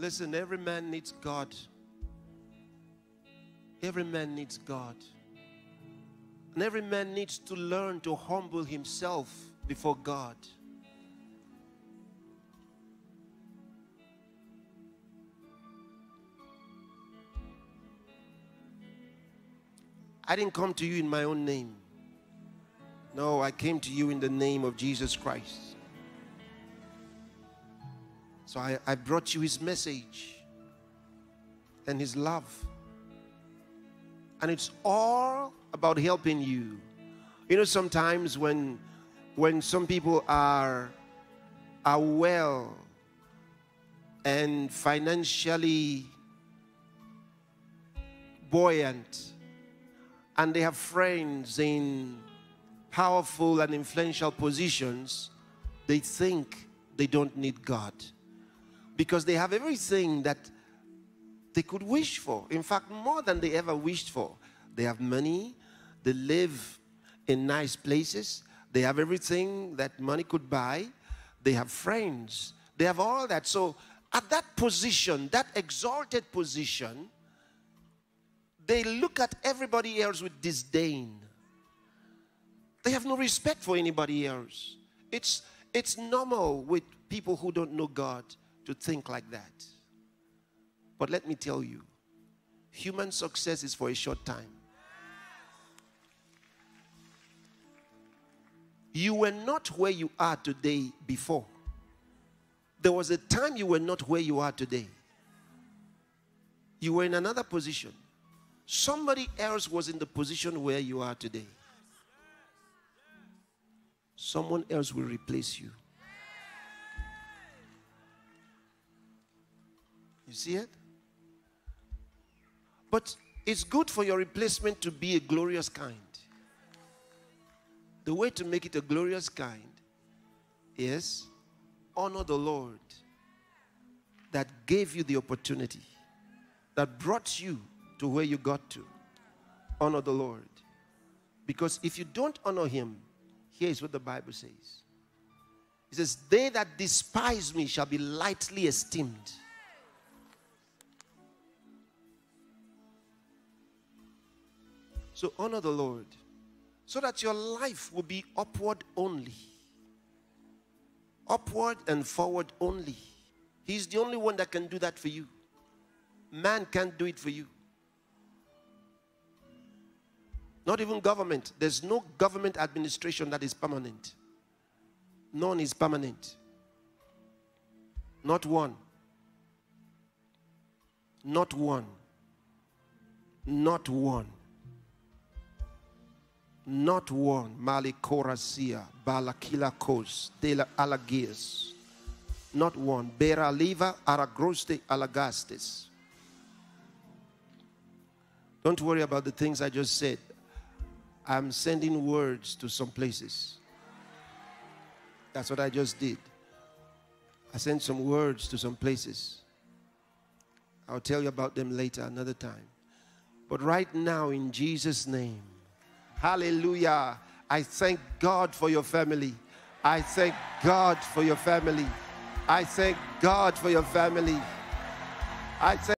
Listen, every man needs God. Every man needs God. And every man needs to learn to humble himself before God. I didn't come to you in my own name. No, I came to you in the name of Jesus Christ. So I, I brought you his message and his love. And it's all about helping you. You know, sometimes when when some people are are well and financially buoyant and they have friends in powerful and influential positions, they think they don't need God because they have everything that they could wish for. In fact, more than they ever wished for. They have money, they live in nice places, they have everything that money could buy, they have friends, they have all that. So, at that position, that exalted position, they look at everybody else with disdain. They have no respect for anybody else. It's, it's normal with people who don't know God to think like that. But let me tell you, human success is for a short time. You were not where you are today before. There was a time you were not where you are today. You were in another position. Somebody else was in the position where you are today. Someone else will replace you. You see it? But it's good for your replacement to be a glorious kind. The way to make it a glorious kind is honor the Lord that gave you the opportunity, that brought you to where you got to. Honor the Lord. Because if you don't honor Him, here is what the Bible says. It says, They that despise me shall be lightly esteemed. So honor the Lord so that your life will be upward only. Upward and forward only. He's the only one that can do that for you. Man can't do it for you. Not even government. There's no government administration that is permanent. None is permanent. Not one. Not one. Not one. Not one. Malikorasia, Balakila Kos, Dela Alagias. Not one. Bera Liva, Aragroste, Alagastes. Don't worry about the things I just said. I'm sending words to some places. That's what I just did. I sent some words to some places. I'll tell you about them later, another time. But right now, in Jesus' name, hallelujah, I thank God for your family. I thank God for your family. I thank God for your family. I thank